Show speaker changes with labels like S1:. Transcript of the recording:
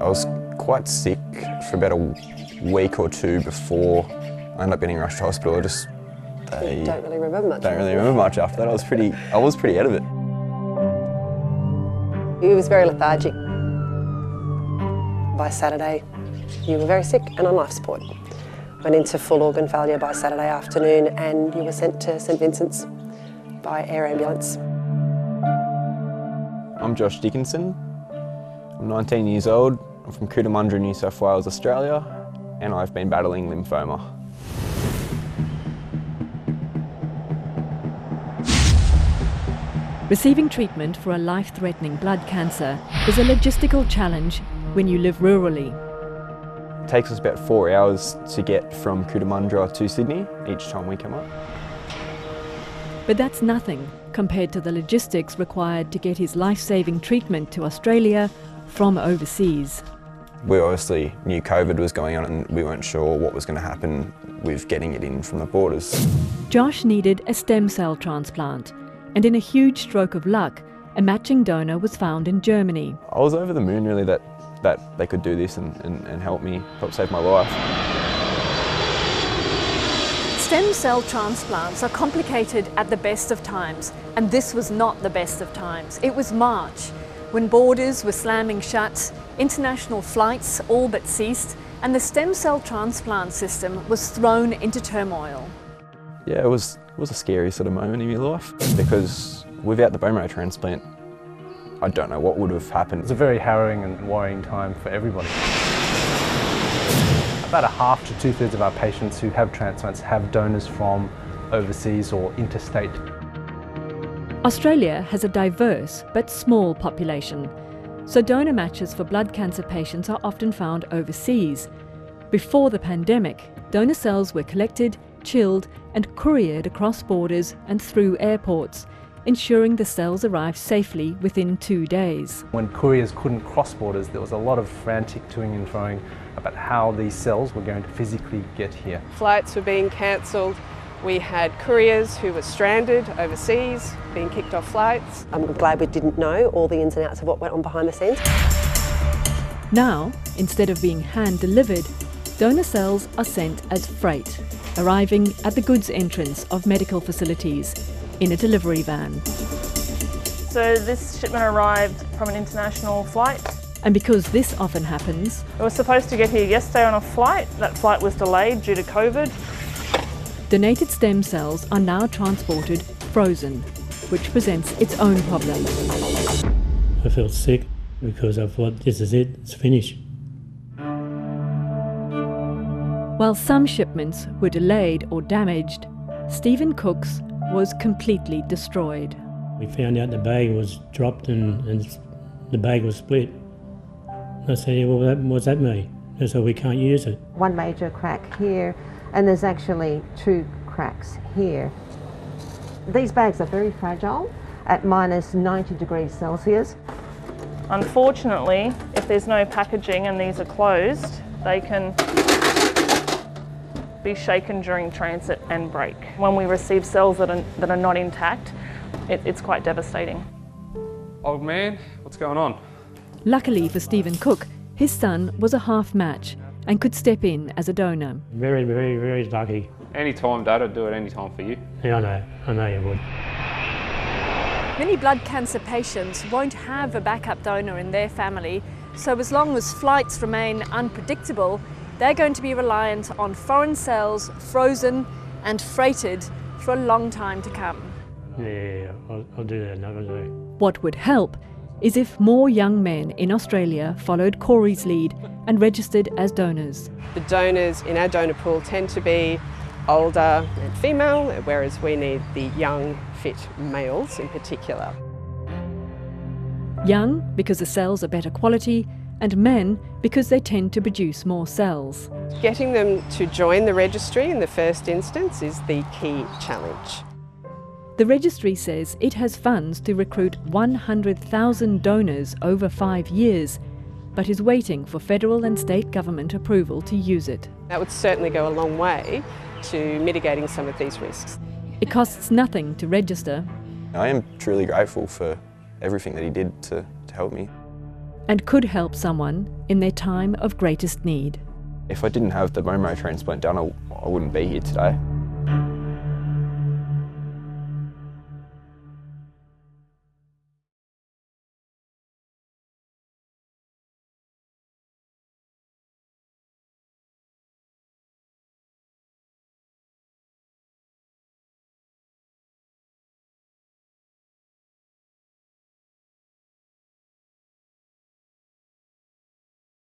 S1: I was quite sick for about a week or two before I ended up getting rushed to hospital. I just
S2: they don't really remember much.
S1: Don't really remember much after that. I was pretty I was pretty out of it.
S2: He was very lethargic. By Saturday, you were very sick and on life support. Went into full organ failure by Saturday afternoon and you were sent to St Vincent's by air ambulance.
S1: I'm Josh Dickinson. I'm 19 years old. I'm from Cootamundra, New South Wales, Australia, and I've been battling lymphoma.
S3: Receiving treatment for a life-threatening blood cancer is a logistical challenge when you live rurally.
S1: It takes us about four hours to get from Cootamundra to Sydney each time we come up.
S3: But that's nothing compared to the logistics required to get his life-saving treatment to Australia from overseas.
S1: We obviously knew COVID was going on and we weren't sure what was going to happen with getting it in from the borders.
S3: Josh needed a stem cell transplant and in a huge stroke of luck, a matching donor was found in Germany.
S1: I was over the moon really that, that they could do this and, and, and help me, help save my life.
S3: Stem cell transplants are complicated at the best of times, and this was not the best of times. It was March, when borders were slamming shut, international flights all but ceased, and the stem cell transplant system was thrown into turmoil.
S1: Yeah, it was, it was a scary sort of moment in your life because without the bone marrow transplant, I don't know what would have happened.
S4: It's a very harrowing and worrying time for everybody. About a half to two-thirds of our patients who have transplants have donors from overseas or interstate.
S3: Australia has a diverse but small population, so donor matches for blood cancer patients are often found overseas. Before the pandemic, donor cells were collected, chilled and couriered across borders and through airports, ensuring the cells arrived safely within two days.
S4: When couriers couldn't cross borders, there was a lot of frantic toing and froing about how these cells were going to physically get here.
S5: Flights were being cancelled. We had couriers who were stranded overseas, being kicked off flights.
S2: I'm glad we didn't know all the ins and outs of what went on behind the scenes.
S3: Now, instead of being hand delivered, donor cells are sent as freight, arriving at the goods entrance of medical facilities in a delivery van.
S6: So this shipment arrived from an international flight.
S3: And because this often happens...
S6: It was supposed to get here yesterday on a flight. That flight was delayed due to COVID.
S3: Donated stem cells are now transported frozen, which presents its own problems.
S7: I felt sick because I thought this is it, it's finished.
S3: While some shipments were delayed or damaged, Stephen Cook's was completely destroyed.
S7: We found out the bag was dropped and, and the bag was split. I said, yeah, well, that, what's that mean? They said, we can't use it.
S8: One major crack here, and there's actually two cracks here. These bags are very fragile at minus 90 degrees Celsius.
S6: Unfortunately, if there's no packaging and these are closed, they can be shaken during transit and break. When we receive cells that are, that are not intact, it, it's quite devastating.
S9: Old man, what's going on?
S3: Luckily for Stephen Cook, his son was a half match and could step in as a donor.
S7: Very, very, very lucky.
S9: Anytime, Dad, I'd do it anytime for you.
S7: Yeah, I know. I know you would.
S3: Many blood cancer patients won't have a backup donor in their family, so as long as flights remain unpredictable, they're going to be reliant on foreign cells, frozen and freighted for a long time to come.
S7: Yeah, yeah, yeah. I'll, I'll do that another day.
S3: What would help is if more young men in Australia followed Corey's lead and registered as donors.
S5: The donors in our donor pool tend to be older and female, whereas we need the young, fit males in particular.
S3: Young because the cells are better quality and men because they tend to produce more cells.
S5: Getting them to join the registry in the first instance is the key challenge.
S3: The registry says it has funds to recruit 100,000 donors over five years, but is waiting for federal and state government approval to use it.
S5: That would certainly go a long way to mitigating some of these risks.
S3: It costs nothing to register.
S1: I am truly grateful for everything that he did to, to help me.
S3: and could help someone in their time of greatest need.
S1: If I didn't have the bone marrow transplant done, I, I wouldn't be here today.